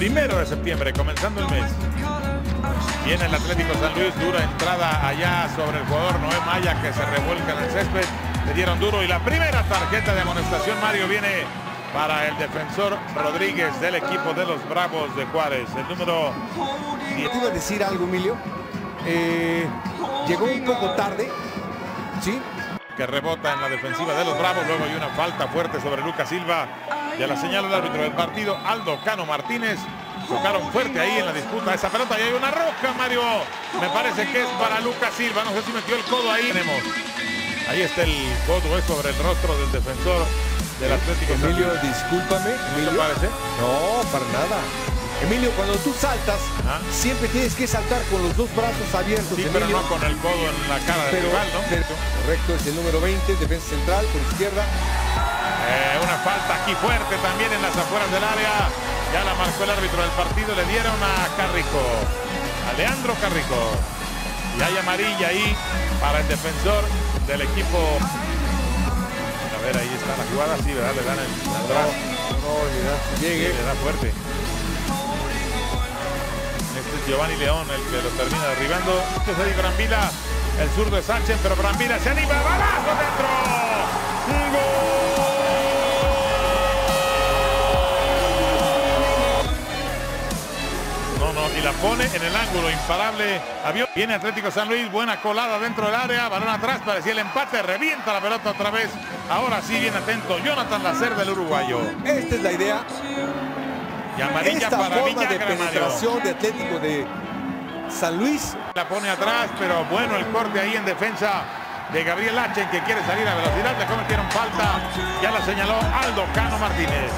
Primero de septiembre, comenzando el mes. Viene el Atlético San Luis, dura entrada allá sobre el jugador Noé Maya que se revuelca en el césped. Le dieron duro y la primera tarjeta de amonestación, Mario, viene para el defensor Rodríguez del equipo de los Bravos de Juárez. El número Te iba a decir algo, Emilio. Eh, llegó un poco tarde, ¿sí? que rebota en la defensiva de los Bravos. Luego hay una falta fuerte sobre Lucas Silva. Ya la señala el árbitro del partido, Aldo Cano Martínez. Tocaron fuerte ahí en la disputa esa pelota y hay una roja, Mario. Me parece que es para Lucas Silva. No sé si metió el codo ahí. Tenemos. Ahí está el codo es sobre el rostro del defensor del Atlético. Emilio, discúlpame. ¿No te parece? No, para nada. Emilio, cuando tú saltas, Ajá. siempre tienes que saltar con los dos brazos abiertos. Sí, pero Emilio. no con el codo en la cara del Pero- rival, ¿no? pero- correcto, es el número 20, defensa central, por izquierda. Eh, una falta aquí fuerte también en las afueras del área. Ya la marcó el árbitro del partido. Le dieron a Carrico. A Leandro Carrico. Y hay amarilla ahí para el defensor del equipo. A ver, ahí está la jugada. Sí, ¿verdad? Le dan el atrás. No, olvidar, Sí, llegue. le da fuerte. Este es Giovanni León el que lo termina derribando. Este es ahí Brambila. El zurdo de Sánchez, pero Brambila se anima. ¡Balazo dentro! ¡Gol! Pone en el ángulo, imparable. Avión. Viene Atlético San Luis, buena colada dentro del área, balón atrás, parecía el empate, revienta la pelota otra vez. Ahora sí, bien atento, Jonathan Lacer del uruguayo. Esta es la idea. Y amarilla Esta para forma Villagra, de Mario. penetración de Atlético de San Luis. La pone atrás, pero bueno el corte ahí en defensa de Gabriel Lachen que quiere salir a velocidad. Le cometieron falta. Ya la señaló Aldo Cano Martínez.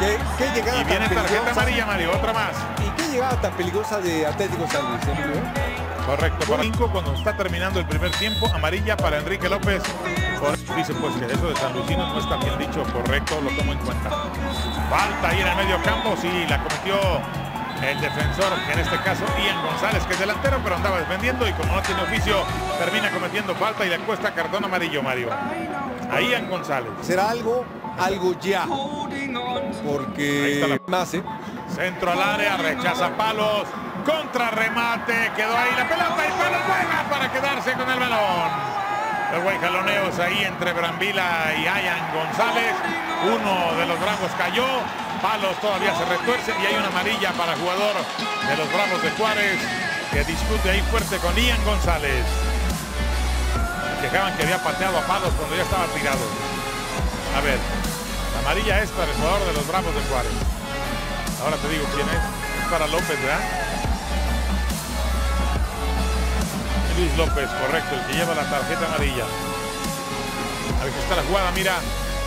¿Qué, qué llegada Y viene tarjeta amarilla, Mario. Otra más. ¿Y qué llegada tan peligrosa de Atlético San Luis, Emilio? Correcto. Por cinco cuando está terminando el primer tiempo. Amarilla para Enrique López. Dice pues que eso de San Luisino no está bien dicho. Correcto, lo tomo en cuenta. Falta ahí en el medio campo. Sí, la cometió el defensor, en este caso Ian González, que es delantero, pero andaba defendiendo y como no tiene oficio, termina cometiendo falta y le cuesta cartón amarillo, Mario. A Ian González. Será algo, algo ya. Porque más, ¿eh? Centro al área, rechaza palos, contra remate, quedó ahí la pelota y palos buena para quedarse con el balón. Los buen jaloneos ahí entre Brambila y Ian González. Uno de los Bravos cayó, palos todavía se retuerce y hay una amarilla para el jugador de los Bravos de Juárez que discute ahí fuerte con Ian González. Quejaban que había pateado a palos cuando ya estaba tirado. A ver, la amarilla es para el jugador de los Bravos de Juárez. Ahora te digo quién es. Es para López, ¿verdad? Luis López, correcto, el que lleva la tarjeta amarilla. A ver que está la jugada, mira.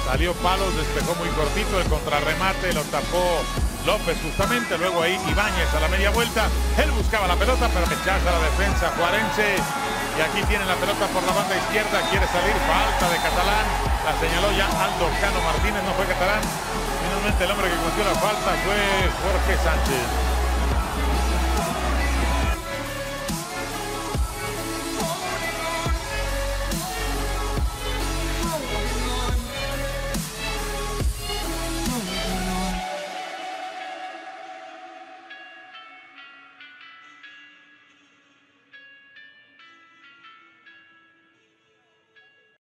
Salió palos, despejó muy cortito el contrarremate, lo tapó López justamente, luego ahí Ibáñez a la media vuelta. Él buscaba la pelota, pero rechaza la defensa juarense. Y aquí tiene la pelota por la banda izquierda, quiere salir, falta de Catalán. La señaló ya Aldo Cano Martínez, no fue Catalán. El hombre que cometió la falta fue Jorge Sánchez.